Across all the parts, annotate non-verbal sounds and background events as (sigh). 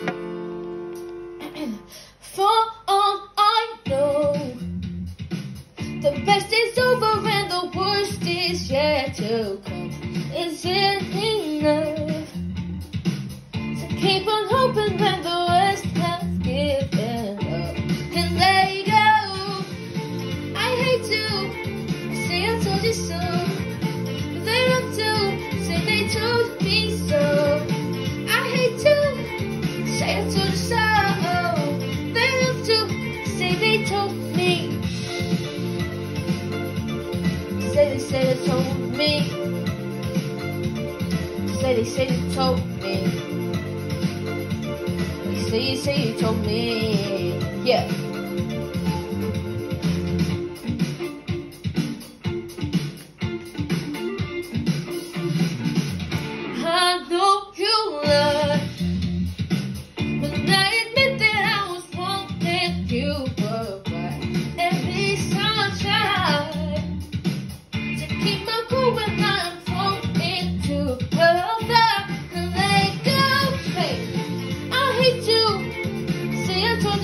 (clears throat) For all I know, the best is over and the worst is yet to come. Is it enough to keep on hoping when the rest has given up and let go? I hate to say I told you so, they love to say they told me so. I told. They love to say they told me. Say they say they told me. Say they say they told me. Say you say you told me. Yeah.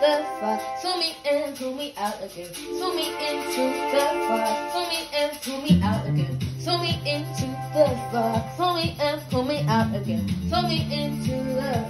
the fire. Throw me and throw me out again. Throw me into the fire. Throw me and throw me out again. Throw me into the fire. Throw me and throw me out again. Throw me into the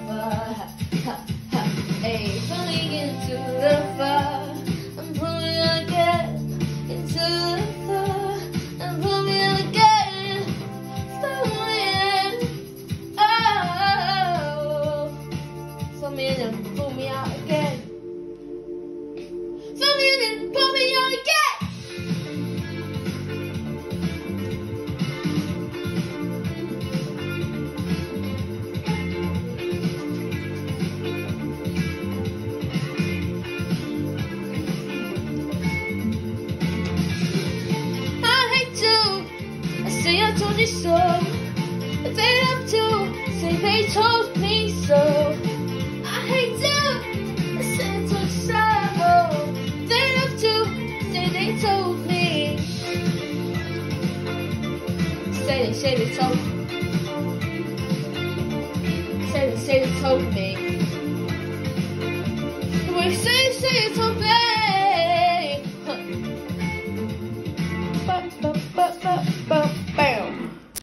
you so. They love to say they told me so. I hate to I told you so. They love to say they told me. Say they say they told Say they say they told me. Well, say